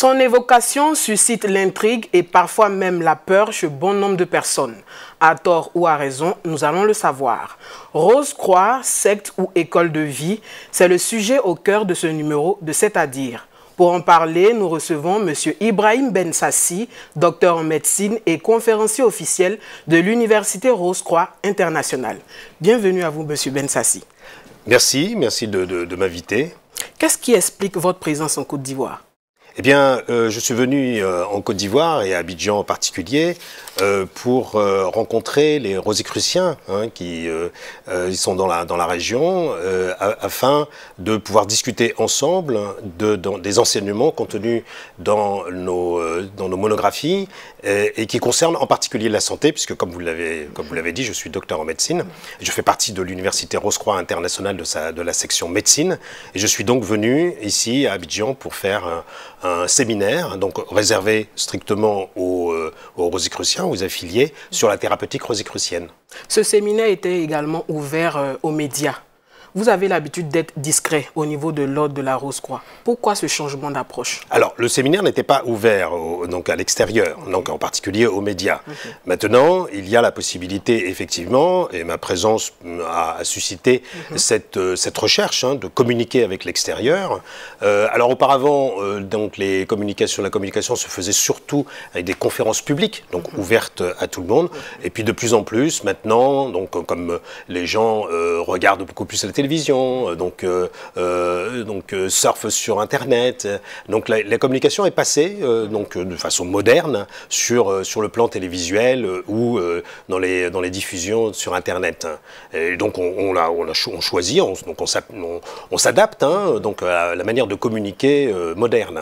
Son évocation suscite l'intrigue et parfois même la peur chez bon nombre de personnes. À tort ou à raison, nous allons le savoir. Rose-Croix, secte ou école de vie, c'est le sujet au cœur de ce numéro de C'est-à-dire. Pour en parler, nous recevons M. Ibrahim Ben Sassi, docteur en médecine et conférencier officiel de l'Université Rose-Croix internationale. Bienvenue à vous, M. Ben Sassi. Merci, merci de, de m'inviter. Qu'est-ce qui explique votre présence en Côte d'Ivoire? Eh bien, euh, je suis venu euh, en Côte d'Ivoire et à Abidjan en particulier euh, pour rencontrer les Rosicruciens hein, qui sont dans la, dans la région afin de pouvoir discuter ensemble de, des enseignements contenus dans nos, dans nos monographies et, qui concernent en particulier la santé, puisque comme vous l'avez dit, je suis docteur en médecine. Je fais partie de l'université Rose-Croix internationale de, sa, de la section médecine et je suis donc venu ici à Abidjan pour faire un, un séminaire, donc réservé strictement aux, euh, aux Rosicruciens, aux affiliés, sur la thérapeutique rosicrucienne. Ce séminaire était également ouvert euh, aux médias. Vous avez l'habitude d'être discret au niveau de l'ordre de la Rose-Croix. Pourquoi ce changement d'approche? Alors, le séminaire n'était pas ouvert donc à l'extérieur, donc en particulier aux médias. Maintenant, il y a la possibilité, effectivement, et ma présence a, suscité mhm. cette, euh, cette recherche hein, de communiquer avec l'extérieur. Euh, alors, auparavant, euh, donc les communications, la communication se faisait surtout avec des conférences publiques, donc mhm. ouvertes à tout le monde. Et puis, de plus en plus, maintenant, donc comme les gens regardent beaucoup plus la télévision, euh, donc, euh, euh, donc surfe sur Internet. Donc la, communication est passée donc, de façon moderne sur, sur le plan télévisuel ou dans, les, dans les diffusions sur Internet. Et donc on, on, a, on, a on choisit, on, donc on s'adapte hein, donc à la manière de communiquer moderne.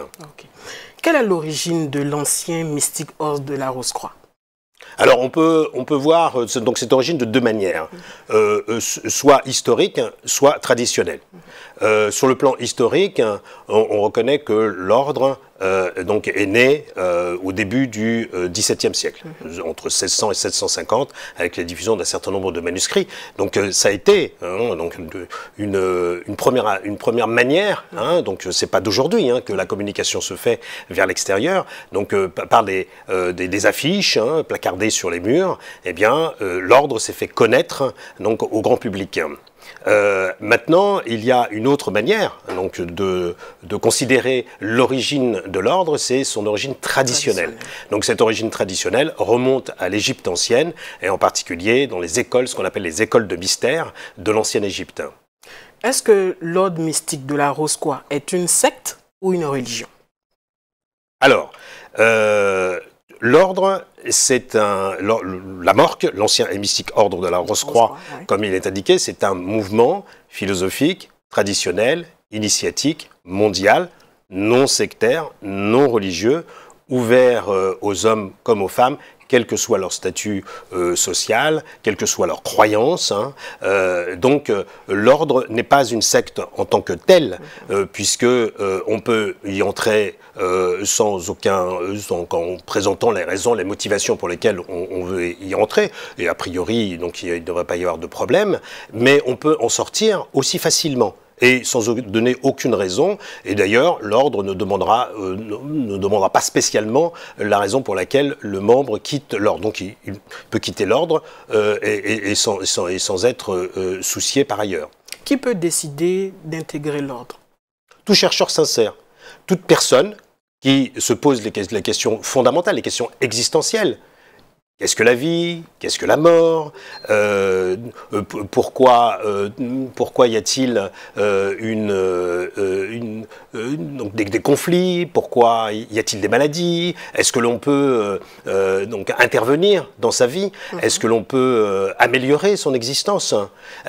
Quelle est l'origine de l'ancien mystique ordre de la Rose-Croix? Alors on peut, on peut voir euh, donc cette origine de deux manières, euh, euh, soit historique, soit traditionnelle. sur le plan historique, on reconnaît que l'ordre euh, donc est né euh, au début du XVIIe euh, siècle, entre 1600 et 1750, avec la diffusion d'un certain nombre de manuscrits. Donc ça a été hein, donc une, une, première, une première manière. Hein, donc c'est pas d'aujourd'hui hein, que la communication se fait vers l'extérieur. Donc par des, des, des affiches hein, placardées sur les murs, eh bien l'ordre s'est fait connaître donc au grand public. Euh, maintenant, il y a une autre manière donc, de, de considérer l'origine de l'ordre, c'est son origine traditionnelle. Donc cette origine traditionnelle remonte à l'Égypte ancienne, et en particulier dans les écoles, ce qu'on appelle les écoles de mystère de l'ancienne Égypte. Est-ce que l'ordre mystique de la Rose-Croix est une secte ou une religion? Alors, euh, L'ordre, c'est un. La Morque, l'ancien et mystique ordre de la Rose-Croix, comme il est indiqué, c'est un mouvement philosophique, traditionnel, initiatique, mondial, non sectaire, non religieux, ouvert euh, aux hommes comme aux femmes, quel que soit leur statut euh, social, quelle que soit leur croyance. Hein. Euh, donc l'ordre n'est pas une secte en tant que telle, puisque on peut y entrer euh, sans aucun, en présentant les raisons, les motivations pour lesquelles on, veut y entrer. Et a priori, donc il ne devrait pas y avoir de problème. Mais on peut en sortir aussi facilement et sans donner aucune raison. Et d'ailleurs, l'ordre ne demandera, euh, ne demandera pas spécialement la raison pour laquelle le membre quitte l'ordre. Donc il, peut quitter l'ordre euh, et, sans, et, sans, être soucié par ailleurs. Qui peut décider d'intégrer l'ordre? Tout chercheur sincère, toute personne qui se pose les, questions fondamentales, les questions existentielles. Qu'est-ce que la vie? Qu'est-ce que la mort? Euh, euh, Pourquoi, euh, pourquoi y a-t-il une, une, donc des, des, conflits? Pourquoi y a-t-il des maladies? Est-ce que l'on peut donc intervenir dans sa vie? Mhm. Est-ce que l'on peut améliorer son existence?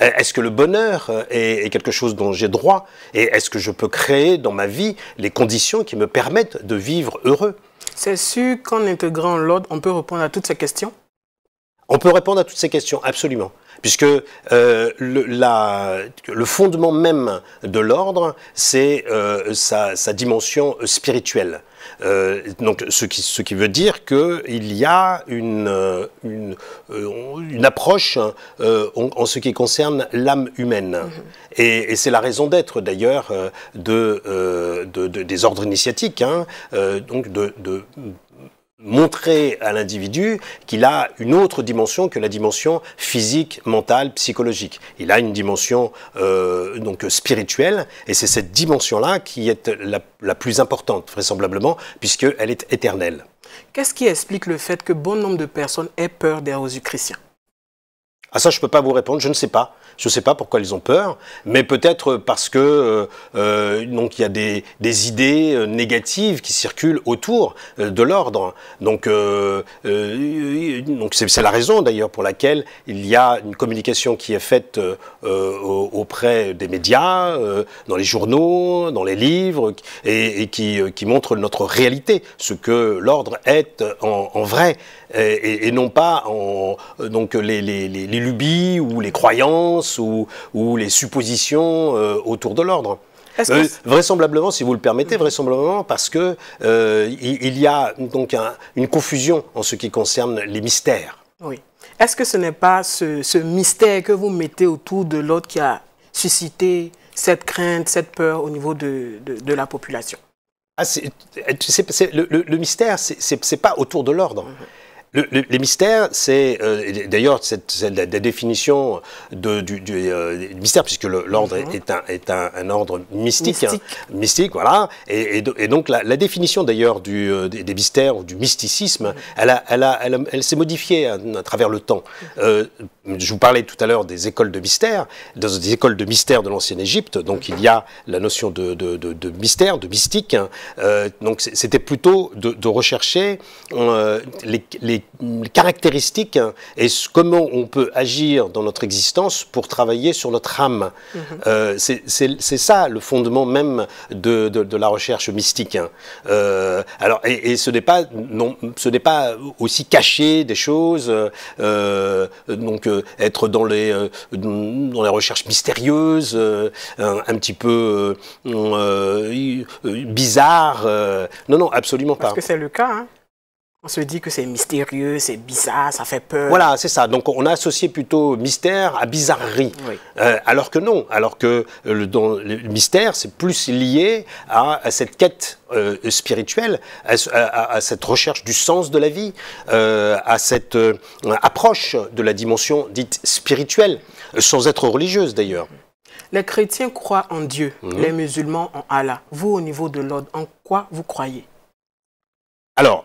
Est-ce que le bonheur est, est quelque chose dont j'ai droit? Et est-ce que je peux créer dans ma vie les conditions qui me permettent de vivre heureux? C'est sûr qu'en intégrant l'ordre, on peut répondre à toutes ces questions On peut répondre à toutes ces questions, absolument. Puisque euh, le, fondement même de l'ordre, c'est euh, sa, dimension spirituelle. Euh, donc, ce qui, ce qui veut dire qu'il y a une, une, approche en, ce qui concerne l'âme humaine. Mm-hmm. Et, c'est la raison d'être, d'ailleurs, de, des ordres initiatiques, hein, donc de montrer à l'individu qu'il a une autre dimension que la dimension physique, mentale, psychologique. Il a une dimension euh, donc spirituelle, et c'est cette dimension-là qui est la, plus importante, vraisemblablement, puisqu'elle est éternelle. Qu'est-ce qui explique le fait que bon nombre de personnes aient peur des reçus chrétiens Ah ça, je ne peux pas vous répondre, je ne sais pas. Je ne sais pas pourquoi ils ont peur, mais peut-être parce que euh, euh, donc il y a des, idées euh, négatives qui circulent autour de l'ordre. Donc donc c'est la raison d'ailleurs pour laquelle il y a une communication qui est faite auprès des médias, dans les journaux, dans les livres, et, qui, montre notre réalité, ce que l'ordre est en, vrai, et, non pas en donc les, les, les lubies ou les croyances ou, les suppositions euh, autour de l'ordre. Euh, vraisemblablement, si vous le permettez, vraisemblablement parce que euh, il, y a donc une confusion en ce qui concerne les mystères. Oui. Est-ce que ce n'est pas ce, mystère que vous mettez autour de l'autre qui a suscité cette crainte, cette peur au niveau de, la population? Ah, le, le, le, mystère, c'est pas autour de l'ordre. Mhm. Le, les mystères, c'est euh, d'ailleurs la, définition de, du, du, euh, mystère, puisque l'ordre mhm. est, un, est un, un ordre mystique, hein. mystique. voilà. Et, et, donc la, la définition d'ailleurs euh, des, des, mystères ou du mysticisme, mhm. elle, a, elle, a, elle, elle s'est modifiée à, à, travers le temps. Mhm. Euh, je vous parlais tout à l'heure des écoles de mystère, dans des écoles de mystère de l'ancienne Égypte, donc il y a la notion de, de, de, de mystère, de mystique. Hein. donc c'était plutôt de, rechercher les, les caractéristiques hein, et comment on peut agir dans notre existence pour travailler sur notre âme. Mhm. Euh, c'est ça le fondement même de, de, la recherche mystique. Hein. Euh, alors, et, ce n'est pas non, ce n'est pas aussi caché des choses. Euh, donc, être dans les dans les recherches mystérieuses, un, petit peu bizarre. non, non, absolument pas. Parce que c'est le cas. Hein on se dit que c'est mystérieux, c'est bizarre, ça fait peur. Voilà, c'est ça. Donc on a associé plutôt mystère à bizarrerie. Euh, alors que non, alors que le, le mystère, c'est plus lié à, cette quête euh, spirituelle, à, cette recherche du sens de la vie, euh, à cette approche de la dimension dite spirituelle, sans être religieuse d'ailleurs. Les chrétiens croient en Dieu, mhm. les musulmans en Allah. Vous, au niveau de l'ordre, en quoi vous croyez? Alors,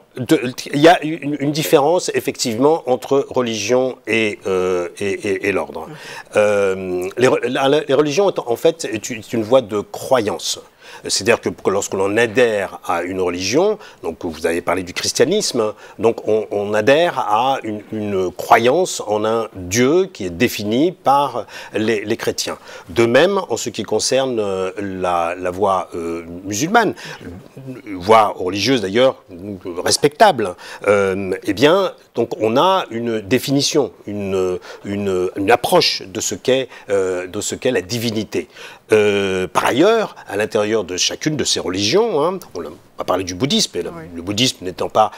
il y a une, différence effectivement entre religion et, euh, et, l'ordre. Euh, les, les, religions, en fait, est une voie de croyance. C'est-à-dire que lorsque l'on adhère à une religion, donc vous avez parlé du christianisme, donc on, adhère à une, croyance en un Dieu qui est défini par les, chrétiens. De même, en ce qui concerne euh, la, voie euh, musulmane, voie religieuse d'ailleurs respectable, euh, eh bien, donc on a une définition, une, une, une approche de ce qu'est de ce qu'est la divinité. Par ailleurs, à l'intérieur de chacune de ces religions. Hein. On a parlé du bouddhisme, mais le, bouddhisme n'étant pas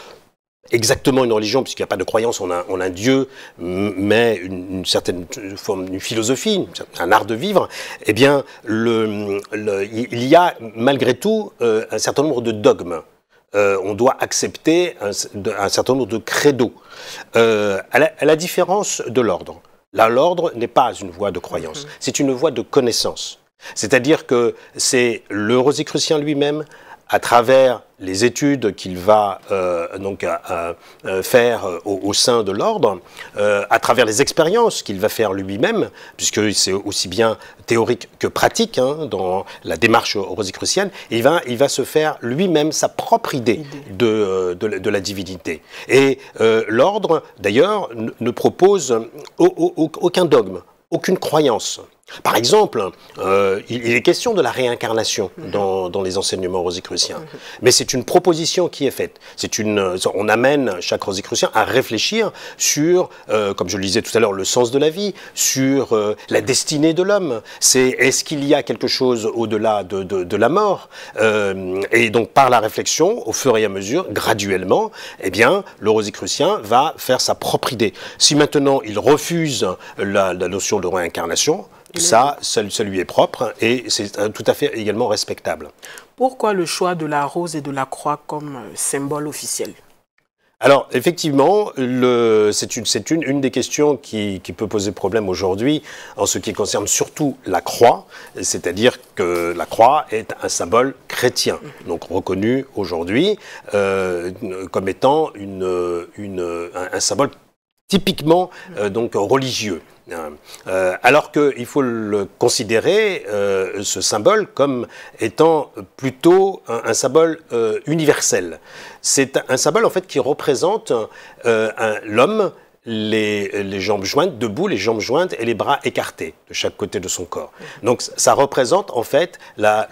exactement une religion, puisqu'il n'y a pas de croyance en un, Dieu, mais une, certaine forme, une philosophie, un art de vivre, eh bien, le, il y a malgré tout euh, un certain nombre de dogmes. Euh, on doit accepter un, certain nombre de credos, euh, à, la, différence de l'ordre. Là, l'ordre n'est pas une voie de croyance, mm-hmm. c'est une voie de connaissance. C'est-à-dire que c'est le Rosicrucien lui-même, à travers les études qu'il va euh, donc euh, euh, faire au, sein de l'ordre, à travers les expériences qu'il va faire lui-même, puisque c'est aussi bien théorique que pratique hein, dans la démarche rosicrucienne, il va, il va se faire lui-même sa propre idée de, de, la divinité. Et l'ordre, d'ailleurs, ne propose aucun dogme, aucune croyance. Par exemple, euh, il, est question de la réincarnation mhm. dans, les enseignements rosicruciens. Mais c'est une proposition qui est faite. C'est une, on amène chaque rosicrucien à réfléchir sur, euh, comme je le disais tout à l'heure, le sens de la vie, sur euh, la destinée de l'homme. C'est est-ce qu'il y a quelque chose au-delà de, la mort? Et donc par la réflexion, au fur et à mesure, graduellement, eh bien, le rosicrucien va faire sa propre idée. Si maintenant il refuse la notion de réincarnation, ça, ça, lui est propre et c'est tout à fait également respectable. Pourquoi le choix de la rose et de la croix comme euh, symbole officiel? Alors, effectivement, c'est une, une, des questions qui, peut poser problème aujourd'hui en ce qui concerne surtout la croix, c'est-à-dire que la croix est un symbole chrétien, donc reconnu aujourd'hui euh, comme étant une, un, symbole typiquement euh, donc religieux. Euh, alors qu'il faut le considérer, euh, ce symbole, comme étant plutôt un, symbole euh, universel. C'est un symbole en fait qui représente l'homme les, jambes jointes, debout, les jambes jointes et les bras écartés de chaque côté de son corps. Donc ça représente en fait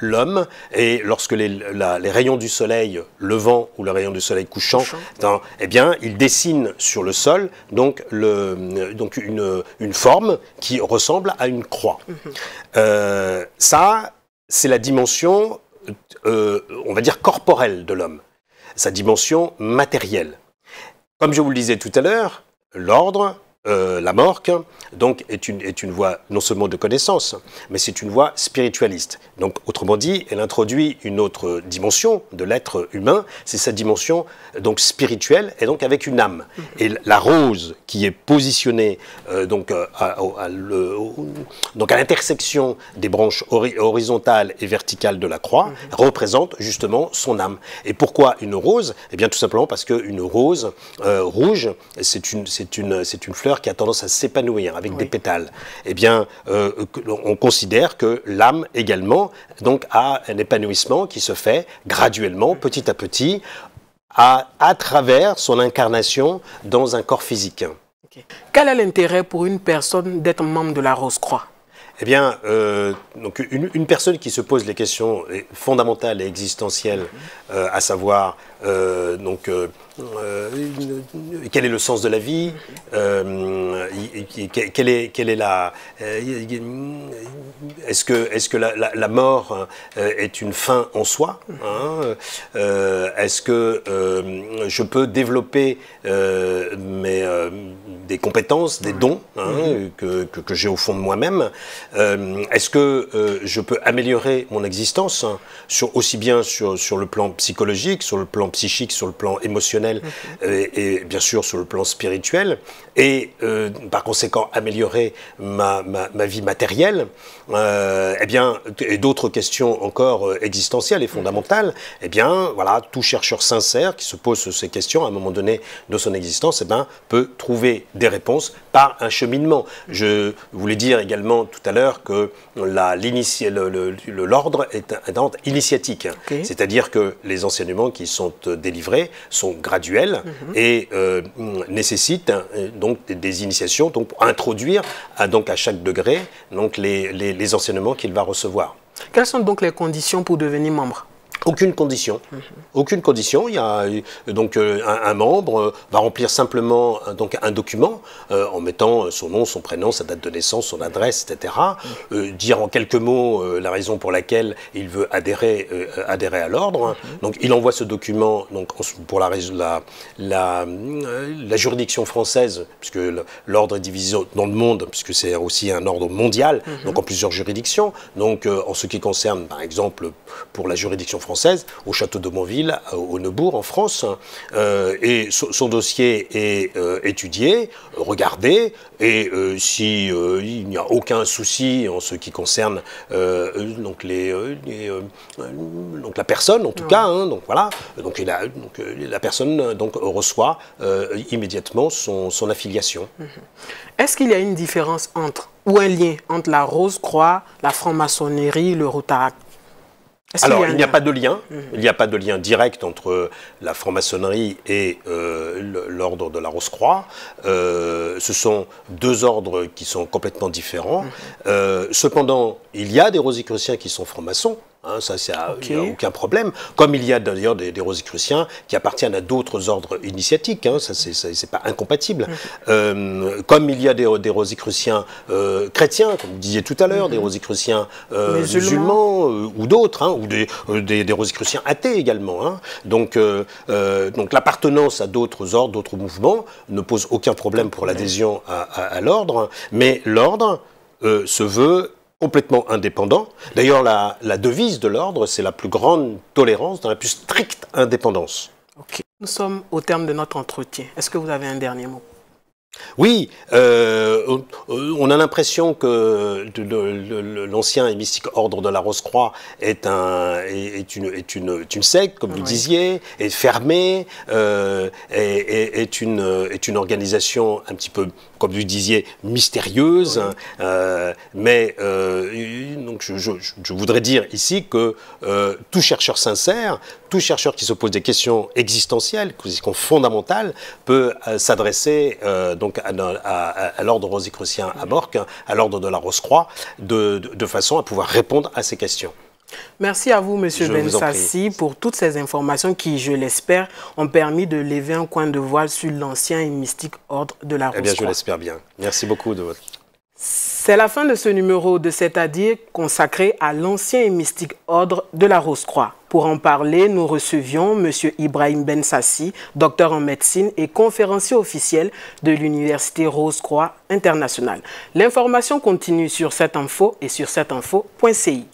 l'homme et lorsque les, rayons du soleil levant ou les rayons du soleil couchant, eh bien, il dessine sur le sol donc, le, donc une, une forme qui ressemble à une croix. Mhm. Euh, ça, c'est la dimension, euh, on va dire, corporelle de l'homme, sa dimension matérielle. Comme je vous le disais tout à l'heure, l'ordre, euh, la morque, donc, est une, est une voie non seulement de connaissance, mais c'est une voie spiritualiste. Donc, autrement dit, elle introduit une autre dimension de l'être humain, c'est sa dimension donc spirituelle et donc avec une âme. Et la rose qui est positionnée euh, donc, euh, donc à l'intersection des branches horizontales et verticales de la croix représente justement son âme. Et pourquoi une rose? Eh bien, tout simplement parce qu'une rose rouge, c'est une, une, une fleur qui a tendance à s'épanouir avec des pétales. Eh bien, euh, on considère que l'âme également donc, a un épanouissement qui se fait graduellement, petit à petit, à, à travers son incarnation dans un corps physique. Quel est l'intérêt pour une personne d'être membre de la Rose-Croix? Eh bien, euh, donc une, personne qui se pose les questions fondamentales et existentielles, euh, à savoir donc quel est le sens de la vie euh, quelle, est, quelle est la euh, est-ce que est-ce que la, la, mort est une fin en soi hein est-ce que je peux développer mes, des compétences des dons hein, que, que, j'ai au fond de moi-même est-ce que je peux améliorer mon existence sur aussi bien sur, sur le plan psychologique sur le plan psychique sur le plan émotionnel euh, et, bien sûr sur le plan spirituel, et euh, par conséquent améliorer ma, ma, vie matérielle, euh, eh bien, et d'autres questions encore existentielles et fondamentales, eh bien, voilà, tout chercheur sincère qui se pose ces questions à un moment donné de son existence, eh bien, peut trouver des réponses par un cheminement. Je voulais dire également tout à l'heure que l'ordre est un ordre initiatique, c'est-à-dire que les enseignements qui sont délivrés sont gratuits Mhm. et euh, nécessite euh, donc des, initiations donc, pour introduire à, donc, à chaque degré donc, les, les enseignements qu'il va recevoir. Quelles sont donc les conditions pour devenir membre? Aucune condition. Aucune condition. Il y a donc euh, un, membre euh, va remplir simplement euh, donc un document en mettant son nom, son prénom, sa date de naissance, son adresse, etc. dire en quelques mots la raison pour laquelle il veut adhérer, adhérer à l'ordre. Donc il envoie ce document donc pour la, la, la, la juridiction française, puisque l'ordre est divisé dans le monde, puisque c'est aussi un ordre mondial, donc en plusieurs juridictions. Donc en ce qui concerne par exemple pour la juridiction française au château de Montville, au Neubourg, en France. Euh, et son, dossier est euh, étudié, regardé, et euh, si il n'y a aucun souci en ce qui concerne donc les, donc la personne, en tout cas, hein, donc voilà, donc, il a, donc la personne donc reçoit immédiatement son, son affiliation. Mhm. Est-ce qu'il y a une différence entre ou un lien entre la Rose Croix, la franc-maçonnerie, le Rotaract? Alors, il n'y a, pas de lien. Mhm. Il n'y a pas de lien direct entre la franc-maçonnerie et euh, l'ordre de la Rose-Croix. Euh, ce sont deux ordres qui sont complètement différents. Mhm. Euh, cependant, il y a des rosicruciens qui sont francs-maçons. Hein, ça, il n'y a aucun problème. Comme il y a d'ailleurs des, des, rosicruciens qui appartiennent à d'autres ordres initiatiques, hein, ça, c'est pas incompatible. Euh, comme il y a des, des rosicruciens euh, chrétiens, comme vous disiez tout à l'heure, des mhm. rosicruciens euh, musulmans, ou d'autres, hein, ou des, des, rosicruciens athées également. Donc, donc l'appartenance à d'autres ordres, d'autres mouvements, ne pose aucun problème pour l'adhésion à, à l'ordre, mais l'ordre se veut complètement indépendant. D'ailleurs, la, devise de l'ordre, c'est la plus grande tolérance dans la plus stricte indépendance. Nous sommes au terme de notre entretien. Est-ce que vous avez un dernier mot? Oui, euh, on a l'impression que l'ancien et mystique ordre de la Rose-Croix est, un, est, une, est, une, une secte, comme vous disiez, est fermée, euh, est, une, est une organisation un petit peu, comme vous disiez, mystérieuse. Euh, mais donc je, je, voudrais dire ici que tout chercheur sincère, tout chercheur qui se pose des questions existentielles, questions fondamentales, peut s'adresser donc à, l'ordre rosicrucien à Bork, à l'ordre de la Rose-Croix, de, façon à pouvoir répondre à ces questions. Merci à vous, Monsieur Bensassi, pour toutes ces informations qui, je l'espère, ont permis de lever un coin de voile sur l'ancien et mystique ordre de la Rose-Croix. Eh bien, je l'espère bien. Merci beaucoup de votre... C'est la fin de ce numéro de cet à dire consacré à l'ancien et mystique ordre de la Rose-Croix. Pour en parler, nous recevions M. Ibrahim Ben Sassi, docteur en médecine et conférencier officiel de l'Université Rose-Croix Internationale. L'information continue sur cette info et sur cette info.ci.